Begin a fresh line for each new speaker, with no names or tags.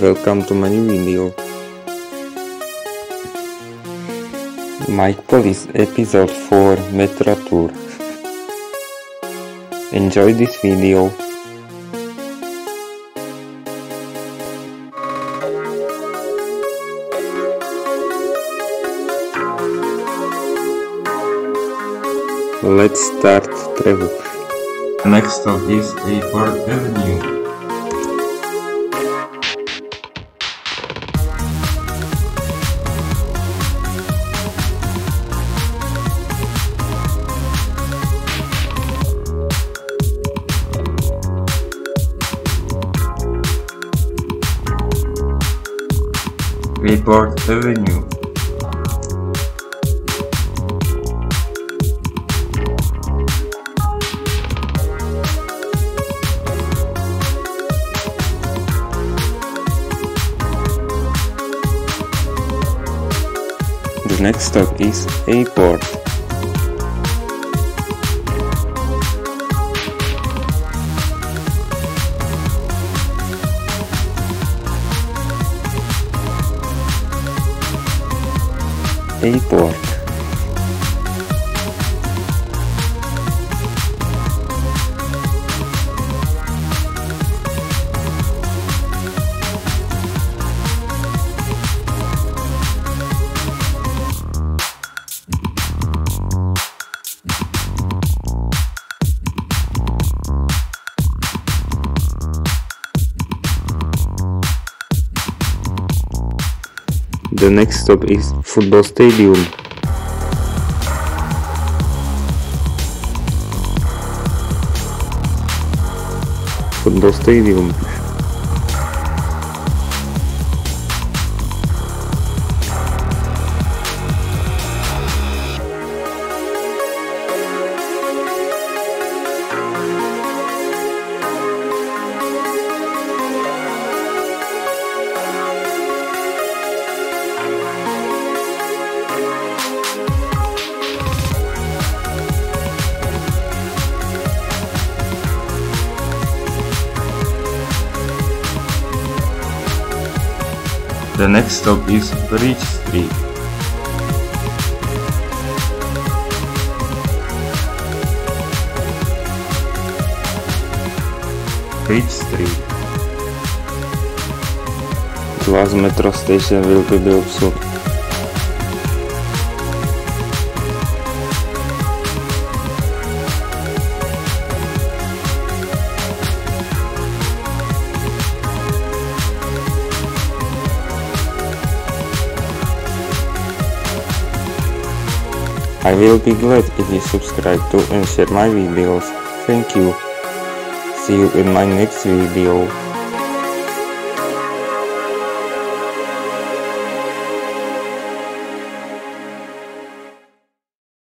welcome to my new video. Mikepolis episode 4 Metro Tour. Enjoy this video. Let's start travel.
Next stop is Airport Avenue. Airport Avenue.
The next stop is Airport. Airport. The next stop is Football Stadium. Football Stadium.
The next stop is Bridge Street. Bridge Street.
Last metro station will be built soon. I will be glad if you subscribe to and share my videos. Thank you. See you in my next video.